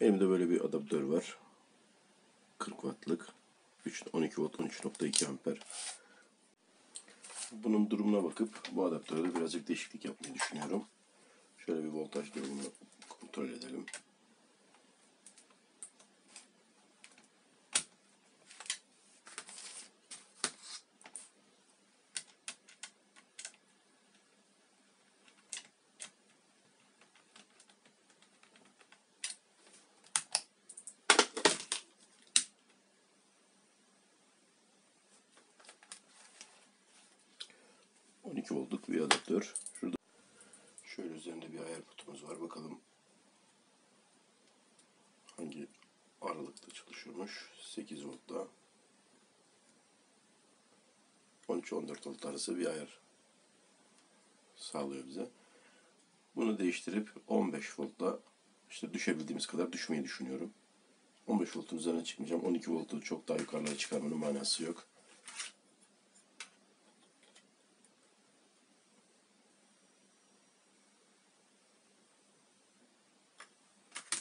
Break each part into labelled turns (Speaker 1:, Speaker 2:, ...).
Speaker 1: Elimde böyle bir adaptör var. 40 wattlık. 3, 12 volt 13.2 amper. Bunun durumuna bakıp bu adaptörde birazcık değişiklik yapmayı düşünüyorum. Şöyle bir voltaj durumunu kontrol edelim. ...12 voltluk bir adaptör. Şurada şöyle üzerinde bir ayar kutumuz var. Bakalım hangi aralıkta çalışıyormuş. 8 voltta 13-14 volt arası bir ayar sağlıyor bize. Bunu değiştirip 15 voltla işte düşebildiğimiz kadar düşmeyi düşünüyorum. 15 voltun üzerine çıkmayacağım. 12 voltu çok daha yukarılara çıkarmanın manası yok.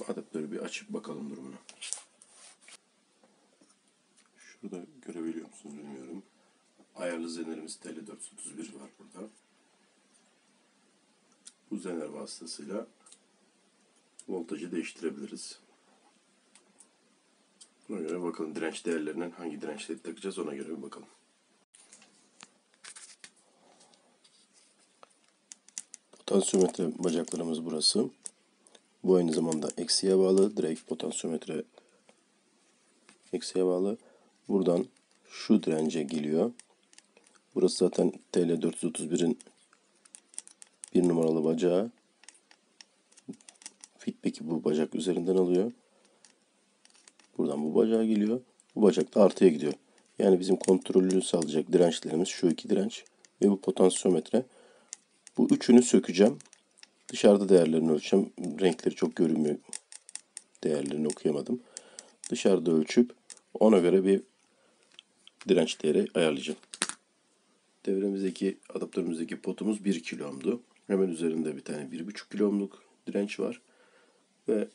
Speaker 1: Adaptörü bir açıp bakalım durumuna. Şurada görebiliyor musunuz bilmiyorum. Ayarlı zenerimiz TL431 var burada. Bu zener vasıtasıyla voltajı değiştirebiliriz. Buna göre bakalım direnç değerlerinden hangi dirençleri takacağız ona göre bir bakalım. Potansiyometre bacaklarımız burası. Bu aynı zamanda eksiye bağlı. Direkt potansiyometre eksiye bağlı. Buradan şu dirence geliyor. Burası zaten TL431'in bir numaralı bacağı. Feedback'i bu bacak üzerinden alıyor. Buradan bu bacağa geliyor. Bu bacak da artıya gidiyor. Yani bizim kontrolünü sağlayacak dirençlerimiz şu iki direnç ve bu potansiyometre. Bu üçünü sökeceğim. Dışarıda değerlerini ölçeceğim. Renkleri çok görünmüyor. Değerlerini okuyamadım. Dışarıda ölçüp ona göre bir direnç değeri ayarlayacağım. Devremizdeki adaptörümüzdeki potumuz 1 kilo. Hemen üzerinde bir tane 1,5 kilo ohm'luk direnç var. Ve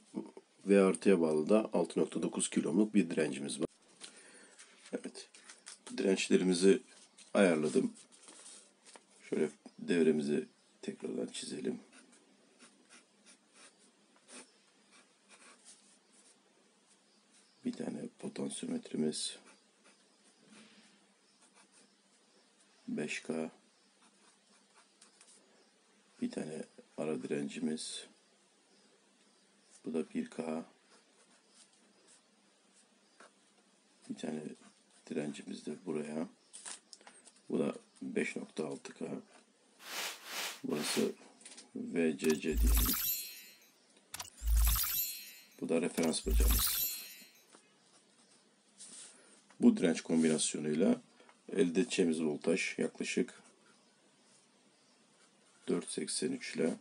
Speaker 1: V bağlı da 6.9 kilo ohm'luk bir direncimiz var. Evet. Dirençlerimizi ayarladım. Şöyle devremizi tekrardan çizelim. Bir tane potansiyometremiz 5K bir tane ara direncimiz. Bu da 1K bir tane direncimiz de buraya. Bu da 5.6K burası VCC diyelim bu da referans bacağımız bu direnç kombinasyonuyla elde edeceğimiz voltaj yaklaşık 4.83 ile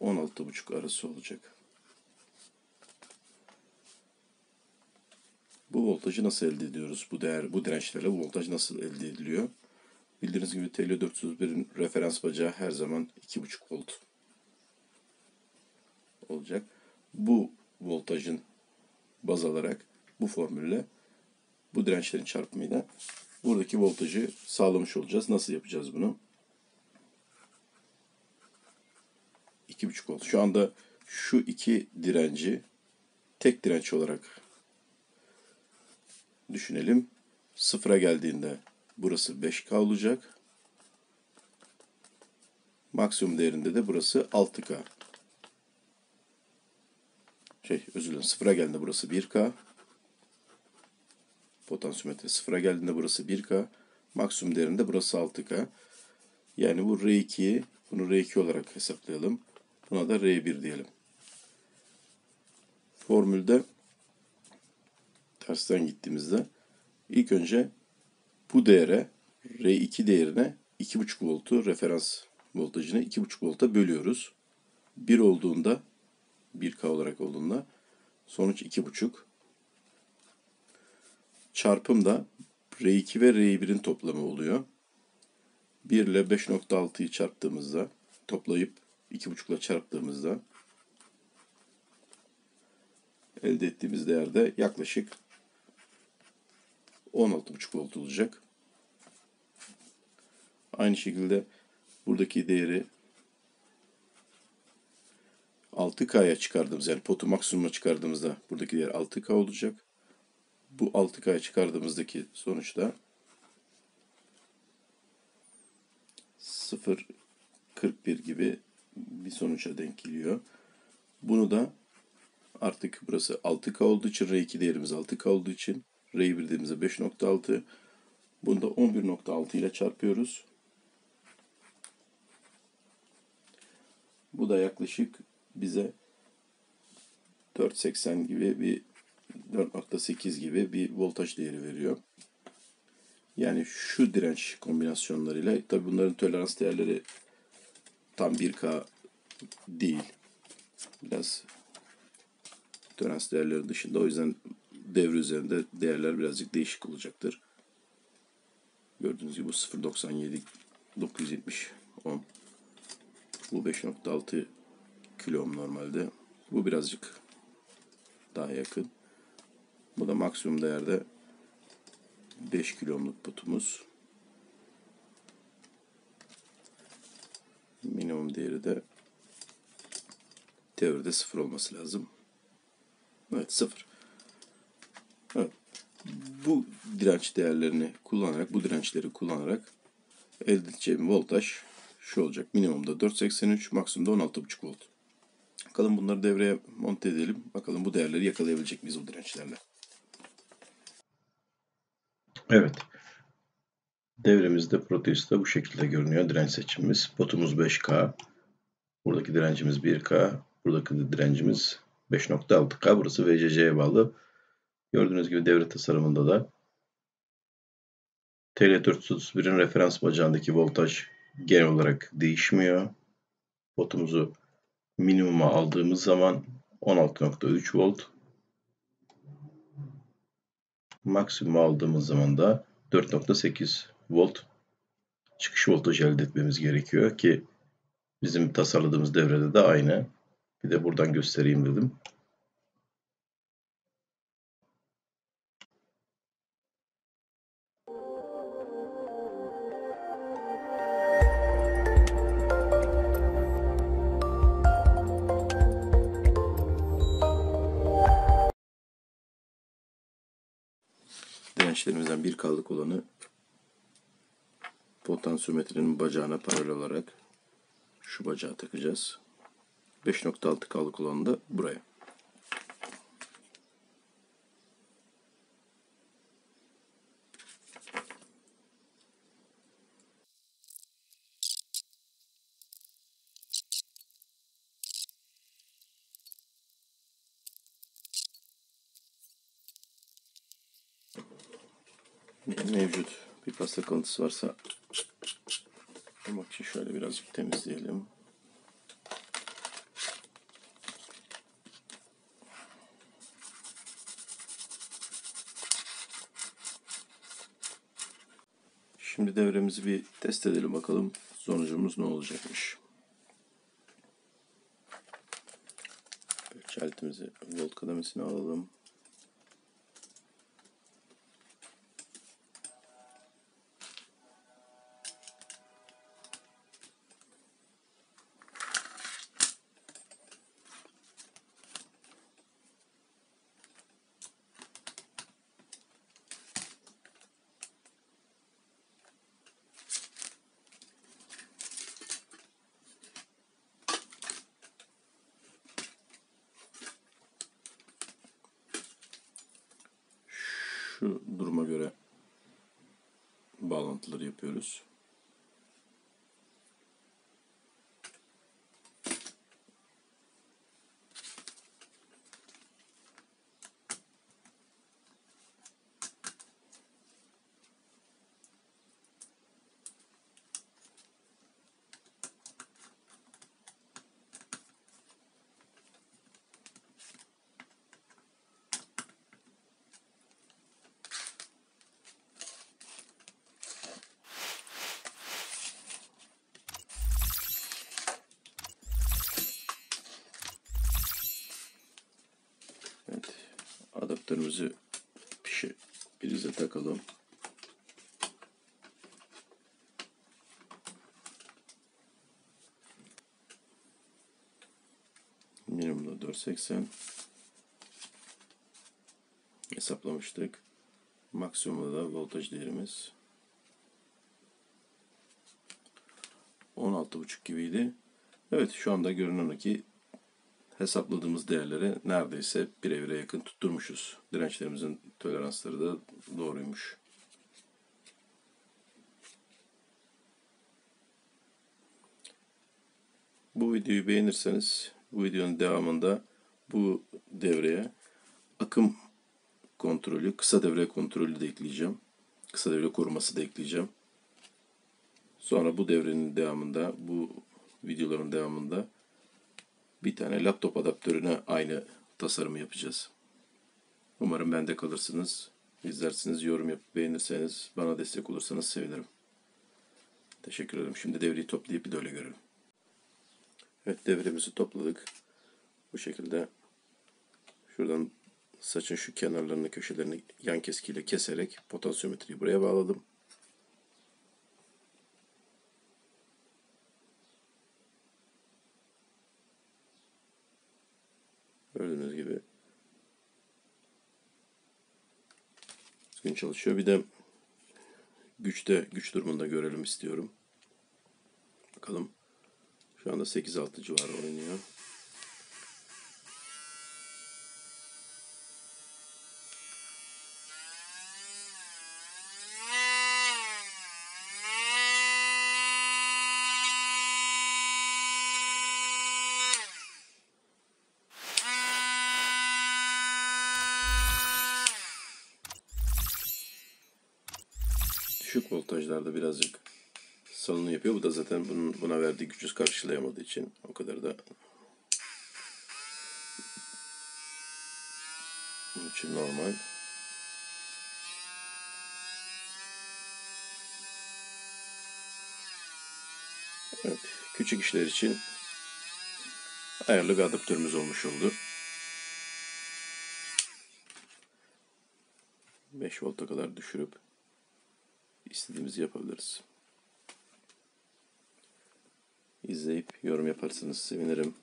Speaker 1: 16.5 arası olacak. Bu voltajı nasıl elde ediyoruz? Bu değer, bu dirençlerle bu voltaj nasıl elde ediliyor? Bildiğiniz gibi TL401'in referans bacağı her zaman 2.5 volt olacak. Bu voltajın baz alarak bu formülle bu dirençlerin çarpımıyla buradaki voltajı sağlamış olacağız. Nasıl yapacağız bunu? 2,5 volt. Şu anda şu iki direnci tek direnç olarak düşünelim. Sıfıra geldiğinde burası 5K olacak. Maksimum değerinde de burası 6K. Şey özür dilerim sıfıra geldiğinde burası 1K. Potansiyometre sıfıra geldiğinde burası 1K. Maksimum değerinde burası 6K. Yani bu R2'yi bunu R2 olarak hesaplayalım. Buna da R1 diyelim. Formülde tersten gittiğimizde ilk önce bu değere R2 değerine 2,5 voltu referans voltajını 2,5 volta bölüyoruz. 1 olduğunda 1K olarak olduğunda sonuç 2,5 çarpım da R2 ve R1'in toplamı oluyor. 1 ile 5.6'yı çarptığımızda toplayıp 2.5 ile çarptığımızda elde ettiğimiz değerde yaklaşık 16,5 volt olacak. Aynı şekilde buradaki değeri 6K'ya çıkardığımız yani potu maksimuma çıkardığımızda buradaki değer 6K olacak. Bu 6K'ya çıkardığımızdaki sonuçta 0.41 gibi bir sonuca denk geliyor. Bunu da artık burası 6K olduğu için R2 değerimiz 6K olduğu için R1 dediğimizde 5.6 bunu da 11.6 ile çarpıyoruz. Bu da yaklaşık bize 4.80 gibi bir 4.8 gibi bir voltaj değeri veriyor. Yani şu direnç kombinasyonlarıyla tabi bunların tolerans değerleri tam 1K değil. Biraz tolerans değerleri dışında o yüzden devre üzerinde değerler birazcık değişik olacaktır. Gördüğünüz gibi bu 0.97 970 ohm. Bu 5.6 kilo ohm normalde. Bu birazcık daha yakın. Bu da maksimum değerde 5 kilo ohmluk putumuz. Minimum değeri de teoride sıfır olması lazım. Evet sıfır. Evet. Bu direnç değerlerini kullanarak, bu dirençleri kullanarak elde edeceğim voltaj şu olacak. Minimumda 4.83, maksimumda 16.5 volt. Bakalım bunları devreye monte edelim. Bakalım bu değerleri yakalayabilecek miyiz bu dirençlerle. Evet. Devremizde Proteus'ta bu şekilde görünüyor direnç seçimimiz. Potumuz 5K. Buradaki direncimiz 1K. Buradaki direncimiz 5.6K. Burası VCC'ye bağlı. Gördüğünüz gibi devre tasarımında da TL431'in referans bacağındaki voltaj genel olarak değişmiyor. Potumuzu minimuma aldığımız zaman 16.3 volt. Maksimuma aldığımız zaman da 4.8 volt çıkış voltajı elde etmemiz gerekiyor ki bizim tasarladığımız devrede de aynı. Bir de buradan göstereyim dedim. Dirençlerimizden bir kaldık olanı potansiyometrenin bacağına paralel olarak şu bacağı takacağız. 5.6 kaldık olanı da buraya. Bir pasta kalıntısı varsa olmak için şöyle birazcık temizleyelim. Şimdi devremizi bir test edelim bakalım sonucumuz ne olacakmış. Ölçü aletimizi volt kademesine alalım. Şu duruma göre bağlantıları yapıyoruz. Adaptörümüzü pişi prize takalım. Minimumda 480 hesaplamıştık. Maksimumda da voltaj değerimiz 16.5 gibiydi. Evet şu anda görünen ki hesapladığımız değerlere neredeyse birebire yakın tutturmuşuz. Dirençlerimizin toleransları da doğruymuş. Bu videoyu beğenirseniz bu videonun devamında bu devreye akım kontrolü, kısa devre kontrolü de ekleyeceğim. Kısa devre koruması da ekleyeceğim. Sonra bu devrenin devamında, bu videoların devamında bir tane laptop adaptörüne aynı tasarımı yapacağız. Umarım bende kalırsınız. İzlersiniz, yorum yapıp beğenirseniz, bana destek olursanız sevinirim. Teşekkür ederim. Şimdi devreyi toplayıp bir de öyle görelim. Evet devremizi topladık. Bu şekilde şuradan saçın şu kenarlarını köşelerini yan keskiyle keserek potansiyometreyi buraya bağladım. Gördüğünüz gibi düzgün çalışıyor. Bir de güçte güç durumunda görelim istiyorum. Bakalım. Şu anda 8-6 civarı oynuyor. Birazcık salını yapıyor. Bu da zaten bunun, buna verdiği gücü karşılayamadığı için o kadar da bunun için normal. Evet, küçük işler için ayarlı bir adaptörümüz olmuş oldu. 5 volta kadar düşürüp istediğimizi yapabiliriz. İzleyip yorum yaparsanız sevinirim.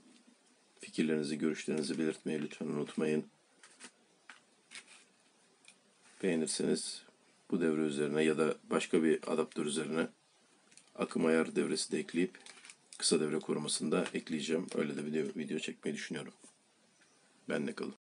Speaker 1: Fikirlerinizi, görüşlerinizi belirtmeyi lütfen unutmayın. Beğenirseniz bu devre üzerine ya da başka bir adaptör üzerine akım ayar devresi de ekleyip kısa devre korumasını da ekleyeceğim. Öyle de video, video çekmeyi düşünüyorum. Benle kalın.